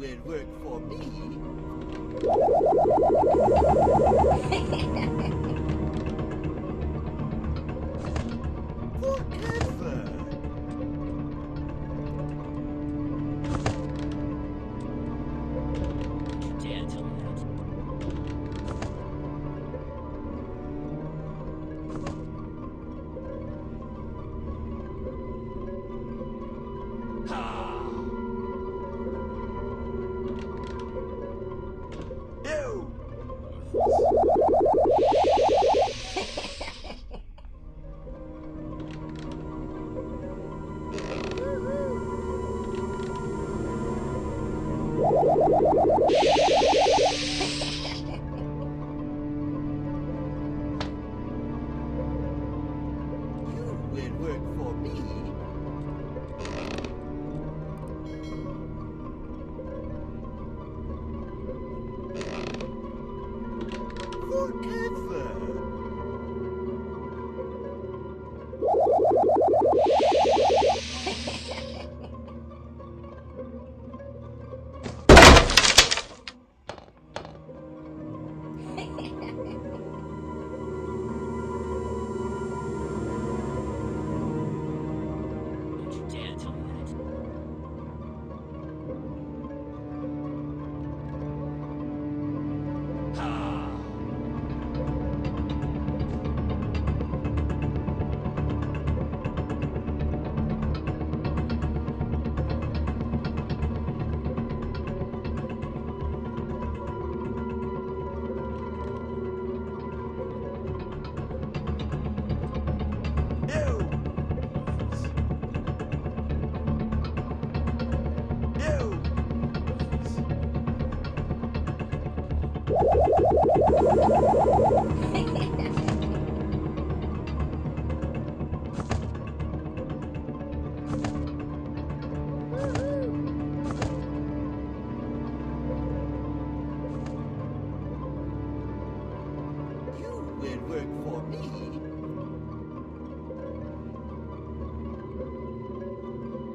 will work for me. You will work for me. Forever.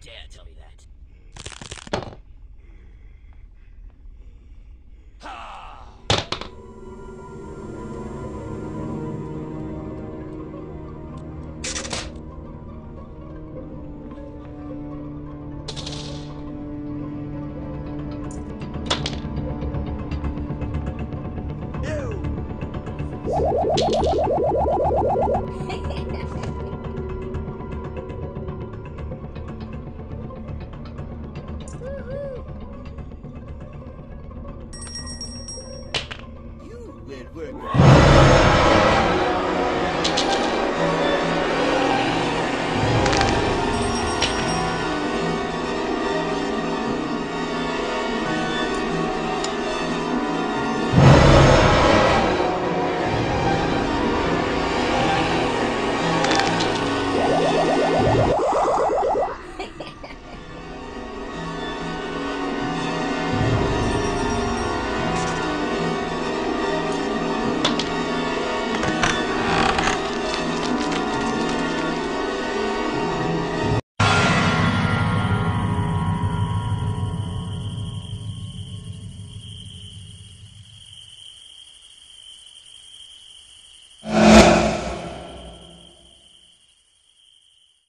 dare tell me You will work.